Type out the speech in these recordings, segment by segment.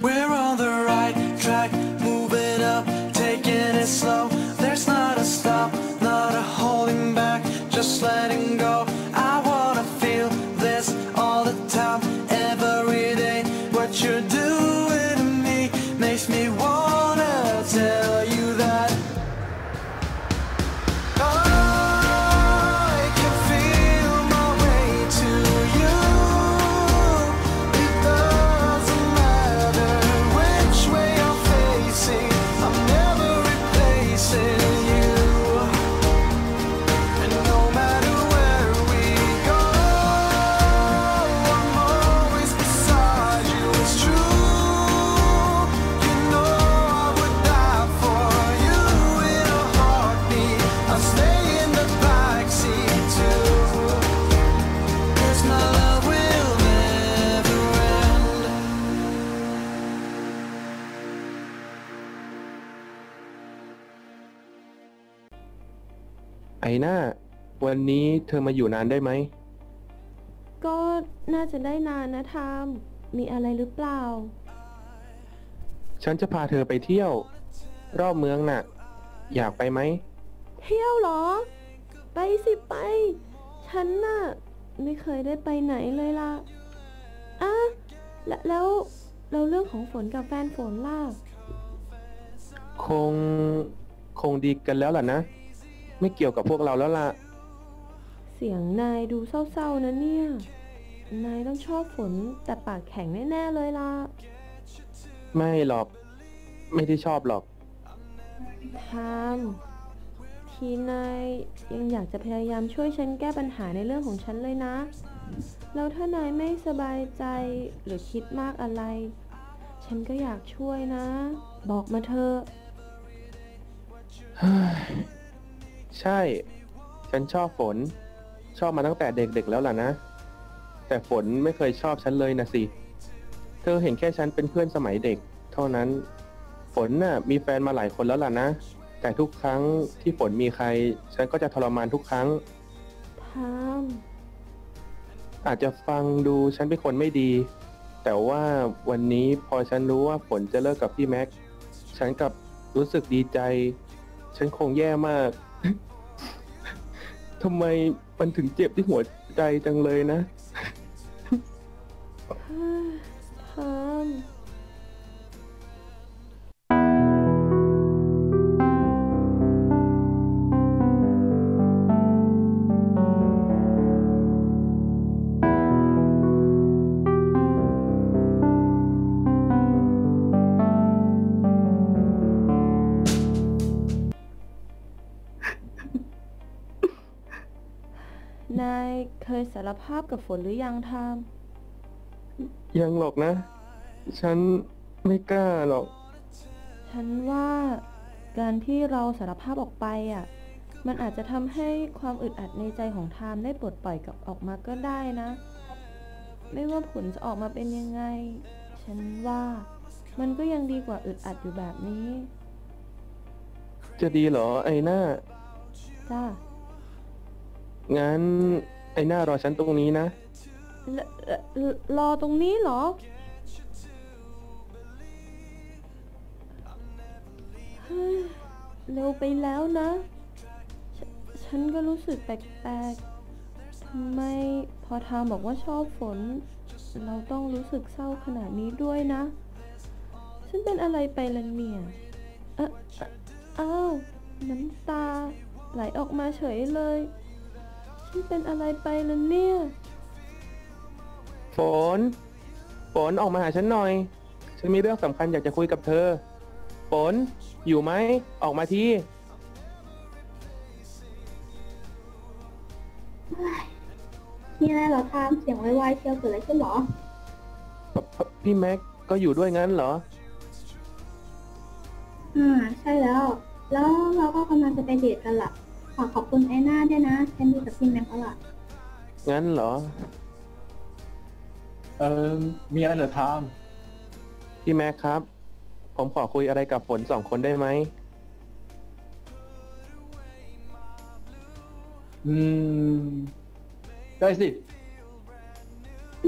We're on the right track, วันนี้เธอมาอยู่นานได้ไหม ก็น่าจะได้นานนะทาม มีอะไรหรือเปล่า ฉันจะพาเธอไปเที่ยว รอบเมืองน่ะ อยากไปไหม เที่ยวเหรอ ไปสิไป ฉันน่ะ ไม่เคยได้ไปไหนเลยล่ะอะและแล้วแล้วเรื่องของฝนกับแฟนฝนล่ะ คง คงดีกันแล้วล่ะนะ ไม่เกี่ยวกับพวกเราแล้วล่ะ เสียงนายดูเศร้าๆนะเนี่ย นายต้องชอบฝนแต่ปากแข็งแน่ๆเลยล่ะ ไม่หรอก ไม่ได้ชอบหรอกทามทีนายยังอยากจะพยายามช่วยฉันแก้ปัญหาในเรื่องของฉันเลยนะ แล้วถ้านายไม่สบายใจหรือคิดมากอะไร ฉันก็อยากช่วยนะ บอกมาเถอะใช่ ฉันชอบฝน ชอบมาตั้งแต่เด็กๆแล้วล่ะนะ แต่ฝนไม่เคยชอบฉันเลยนะสิ เธอเห็นแค่ฉันเป็นเพื่อนสมัยเด็ก เท่านั้น ฝนน่ะมีแฟนมาหลายคนแล้วล่ะนะ แต่ทุกครั้งที่ฝนมีใคร ฉันก็จะทรมานทุกครั้งทามอาจจะฟังดูฉันเป็นคนไม่ดี แต่ว่าวันนี้พอฉันรู้ว่าฝนจะเลิกกับพี่แม็ก ฉันกลับรู้สึกดีใจ ฉันคงแย่มาก ทำไมมันถึงเจ็บที่หัวใจจังเลยนะ นายเคยสารภาพกับฝนหรือยังทามยังหรอกนะ ฉันไม่กล้าหรอก ฉันว่าการที่เราสารภาพออกไปอะ มันอาจจะทำให้ความอึดอัดในใจของไทามได้ปลดปล่อยกับออกมาก็ได้นะ ไม่ว่าผลจะออกมาเป็นยังไง ฉันว่ามันก็ยังดีกว่าอึดอัดอยู่แบบนี้ จะดีเหรอไอ้หน้า จ้า งั้นไอ้หน้ารอฉันตรงนี้นะ รอตรงนี้เหรอ เร็วไปแล้วนะฉฉันก็รู้สึกแปลกๆทำไมพอทามบอกว่าชอบฝน เราต้องรู้สึกเศร้าขนาดนี้ด้วยนะ ฉันเป็นอะไรไปล่ะเนี่ยเอะอ้าน้ำตาไหลออกมาเฉยเลย ฉันเป็นอะไรไปล่ะเนี่ย ฝน ฝนออกมาหาฉันหน่อย ฉันมีเรื่องสำคัญอยากจะคุยกับเธอ ฝน อยู่ไหม ออกมาที มีอะไรเหรอทามเสียงไวๆเชียวเกิดอะไรขึ้นเหรอ พพพี่แม็กก็อยู่ด้วยงั้นเหรอ อ่า ใช่แล้ว แล้วเราก็กำลังจะไปเดทกันล่ะ ขอขอบคุณไอหน้าด้วยนะแคนดี้กับพี่แม็กซ์แล้วล่ะงั้นเหรอ เออมีอะไรเหรอทามพี่แม็กครับ ผมขอคุยอะไรกับฝนสองคนได้ไหม อืม ได้สิ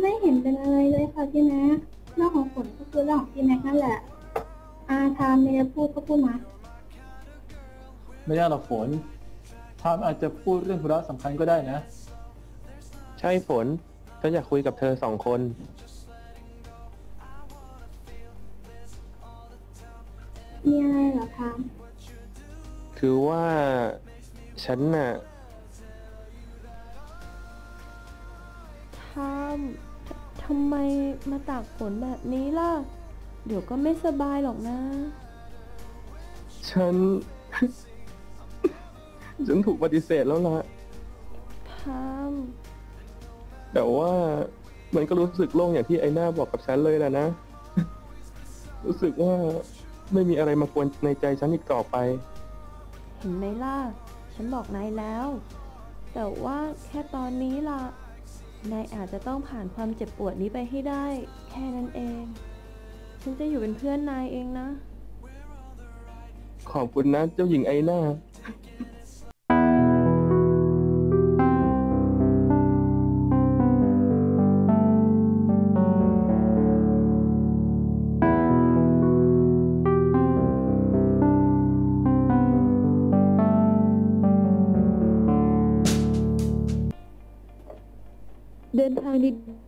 ไม่เห็นเป็นอะไรเลยค่ะพี่แม็กซ์เรื่องของฝนก็คือเรื่องของพี่แม็กนั่นแหละ อาทามมีอะไรพูดก็พูดมา ไม่ได้หรอกฝน ทามอาจจะพูดเรื่องธุระสำคัญก็ได้นะ ใช่ฝน ฉันอยากคุยกับเธอสองคน มีอะไรเหรอทามคือว่าฉันน่ะ ทามททำไมมาตากฝนแบบนี้ล่ะ เดี๋ยวก็ไม่สบายหรอกนะ ฉัน ฉันถูกปฏิเสธแล้วล่ะทามแต่ว่ามันก็รู้สึกโล่งอย่างที่ไอ้หน้าบอกกับฉันเลยแหละนะ รู้สึกว่าไม่มีอะไรมากวนในใจฉันอีกต่อไป เห็นไหมล่ะ ฉันบอกนายแล้ว แต่ว่าแค่ตอนนี้ล่ะ นายอาจจะต้องผ่านความเจ็บปวดนี้ไปให้ได้ แค่นั้นเอง ฉันจะอยู่เป็นเพื่อนนายเองนะ ขอบคุณนะเจ้าหญิงไอ้หน้า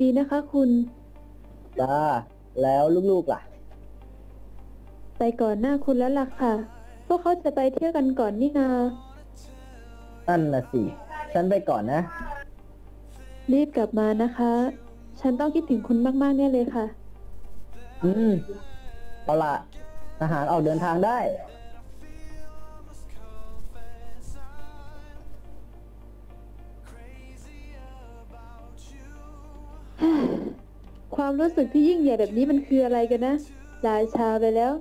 ดีๆนะคะคุณ จ้า แล้วลูกๆล่ะ ไปก่อนหน้าคุณแล้วล่ะค่ะ พวกเขาจะไปเที่ยวกันก่อนนี่นา นั่นน่ะสิ ฉันไปก่อนนะ รีบกลับมานะคะ ฉันต้องคิดถึงคุณมากๆแน่เลยค่ะ อืม เอาละทหารออกเดินทางได้ ความรู้สึกที่ยิ่งใหญ่แบบนี้มันคืออะไรกันนะราชาไปแล้ว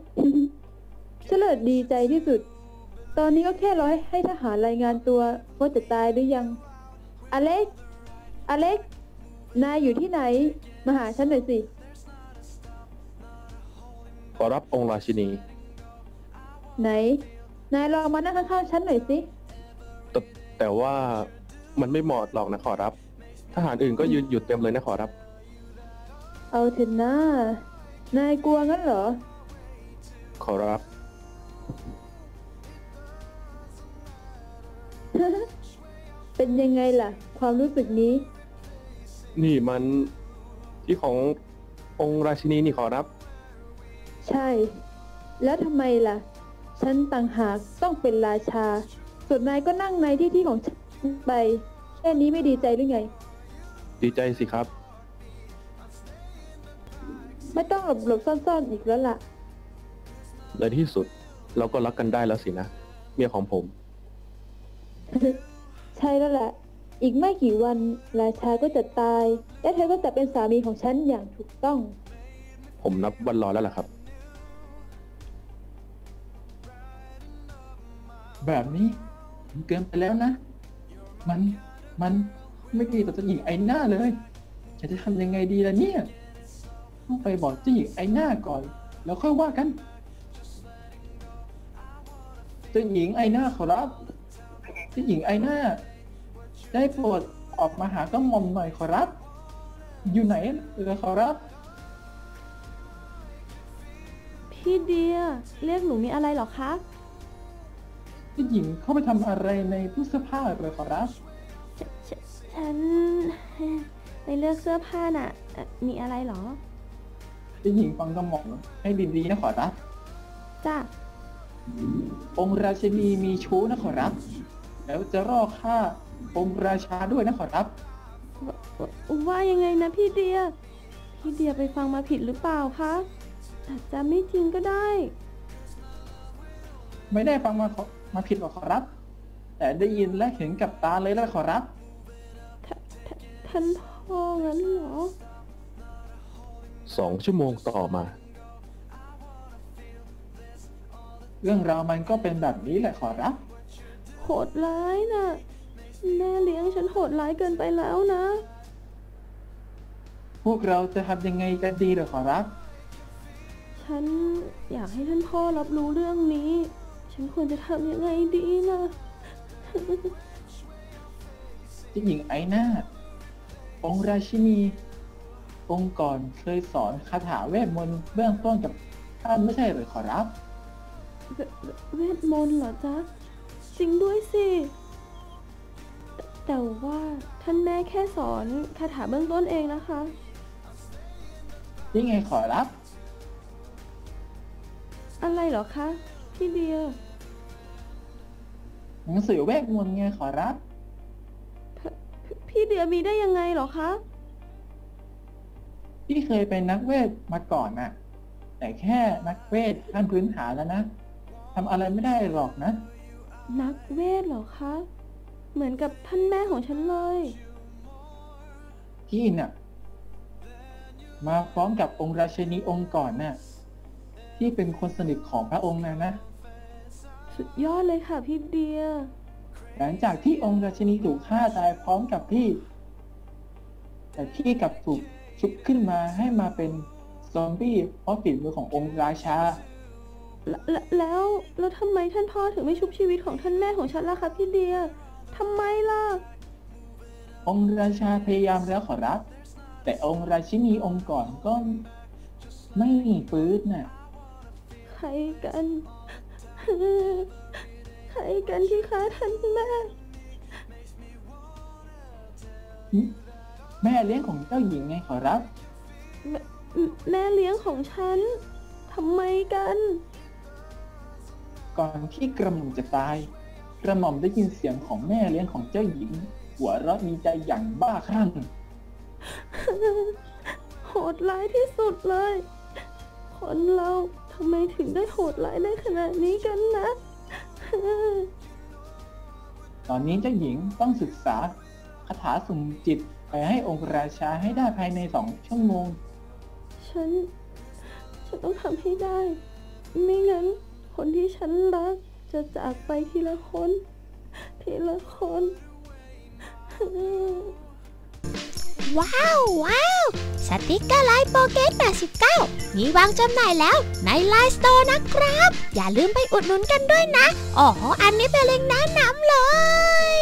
เฉลิดดีใจที่สุด ตอนนี้ก็แค่ร้อยให้ทหารรายงานตัวว่าจะตายหรือยัง อเล็ก อเล็ก นายอยู่ที่ไหน มาหาฉันหน่อยสิ ขอรับองค์ราชินี ไหน นายลองมานั่งข้างๆฉันหน่อยสิ แต่แต่ว่ามันไม่เหมาะหรอกนะขอรับ ทหารอื่นก็ยืนอยู่เต็มเลยนะขอรับ เอาเถอะนะนายกลัวงั้นเหรอ ขอรับ เป็นยังไงล่ะ ความรู้สึกนี้ นี่มันที่ขององค์ราชินีนี่ขอรับ ใช่ แล้วทำไมล่ะ ฉันต่างหากต้องเป็นราชา ส่วนนายก็นั่งในที่ที่ของฉันไป แค่นี้ไม่ดีใจหรือไง ดีใจสิครับ ไม่ต้องหลบหลบๆซ่อนๆอีกแล้วล่ะ ในที่สุดเราก็รักกันได้แล้วสินะ เมียของผม ใช่แล้วแหละ อีกไม่กี่วันราชาก็จะตาย และเธอก็จะเป็นสามีของฉันอย่างถูกต้อง ผมนับวันรอแล้วล่ะครับ แบบนี้มันเกินไปแล้วนะ มัน มันไม่ดีต่อเจ้าหญิงไอหน้าเลย จะจะทำยังไงดีล่ะเนี่ย ต้องไปบอกเจ้าหญิงไอหน้าก่อน แล้วค่อยว่ากันเจ้าหญิงไอหน้าขอรับเจ้าหญิงไอหน้า ได้โปรดออกมาหากระหม่อมหน่อยขอรับ อยู่ไหนเออขอรับ พี่เดีย เรียกหนูมีอะไรเหรอคะเจ้าหญิงเข้าไปทำอะไรในตู้เสื้อผ้าเลยขอรับ ฉฉฉันไปเลือกเสื้อผ้าน่ะเอ่อมีอะไรเหรอเจ้าหญิงฟังกระหม่อมให้ดีๆนะขอรับ จ้ะองค์ราชินีมีชู้นะขอรับ แล้วจะรอฆ่าองค์ราชาด้วยนะขอรับ ว่ายังไงนะพี่เดีย พี่เดียไปฟังมาผิดหรือเปล่าคะอาจจะไม่จริงก็ได้ ไม่ได้ฟังมาขอมาผิดหรอกขอรับ แต่ได้ยินและเห็นกับตาเลยแล้วขอรับ ท่านพ่องั้นเหรอ สองชั่วโมงต่อมา เรื่องราวมันก็เป็นแบบนี้แหละขอรับ โหดร้ายน่ะแม่เลี้ยงฉันโหดร้ายเกินไปแล้วนะ พวกเราจะทำยังไงกันดีเหรอขอรับ ฉันอยากให้ท่านพ่อรับรู้เรื่องนี้ ฉันควรจะทำยังไงดีนะเจ้าหญิงไอหน้าองค์ราชินี องค์ก่อนเคยสอนคาถาเวทมนต์เบื้องต้นกับท่านไม่ใช่หรือขอรับ เวเวทมนต์เหรอจ๊ะ จริงด้วยสิ แต่แต่ว่าท่านแม่แค่สอนคาถาเบื้องต้นเองนะคะ นี่ไงขอรับ อะไรเหรอคะ พี่เดียหนังสือเวทมนต์ไงขอรับพพพี่เดียมีได้ยังไงเหรอคะ พี่เคยเป็นนักเวทมาก่อนน่ะแต่แค่นักเวทขั้นพื้นฐานแล้วนะทำอะไรไม่ได้หรอกนะ นักเวทเหรอคะ เหมือนกับท่านแม่ของฉันเลย พี่น่ะ มาพร้อมกับองค์ราชินีองค์ก่อนน่ะที่เป็นคนสนิทของพระองค์นะนะ สุดยอดเลยค่ะพี่เดีย หลังจากที่องค์ราชินีถูกฆ่าตายพร้อมกับพี่ แต่พี่กลับถูก ชุบขึ้นมาให้มาเป็นซอมบี้เพราะฝีมือขององค์ราชา แล้วแล้วแล้วทำไมท่านพ่อถึงไม่ชุบชีวิตของท่านแม่ของฉันล่ะคะพี่เดียทำไมล่ะ องค์ราชาพยายามแล้วขอรับ แต่องค์ราชินีองค์ก่อนก็ไม่ฟื้นน่ะ ใครกัน ใครกันที่ฆ่าท่านแม่ แม่เลี้ยงของเจ้าหญิงไงขอรับ แม่แม่เลี้ยงของฉันทำไมกัน ก่อนที่กระหม่อมจะตาย กระหม่อมได้ยินเสียงของแม่เลี้ยงของเจ้าหญิง หัวเราะดีใจอย่างบ้าคลั่ง โหดร้ายที่สุดเลย คนเราทำไมถึงได้โหดร้ายได้ขนาดนี้กันนะ ตอนนี้เจ้าหญิงต้องศึกษาคาถาสุ่มจิต ไปให้องค์ราชาให้ได้ภายในสองชั่วโมง ฉัน ฉันต้องทำให้ได้ ไม่งั้นคนที่ฉันรักจะจากไปทีละคน ทีละคน ว้าว ว้าว สติกเกอร์ไลน์โปเกต89 มีวางจำหน่ายแล้วใน LINE Store นะครับ อย่าลืมไปอุดหนุนกันด้วยนะ อ๋อ อันนี้เป็นเล็งก์แนะนำเลย